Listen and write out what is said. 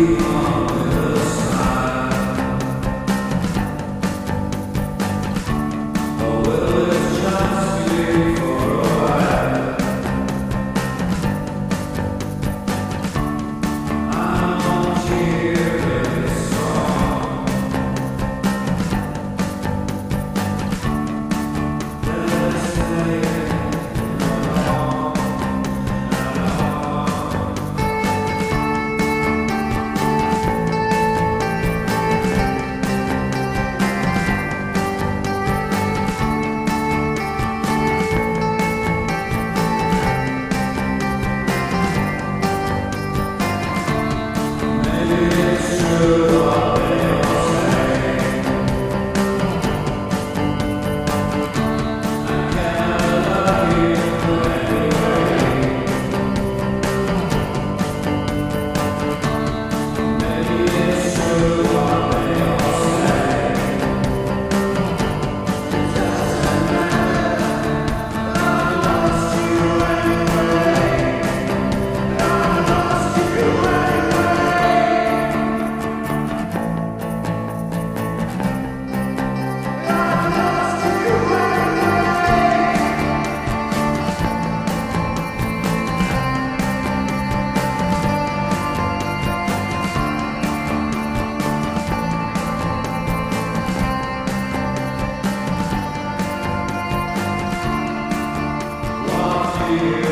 you. You.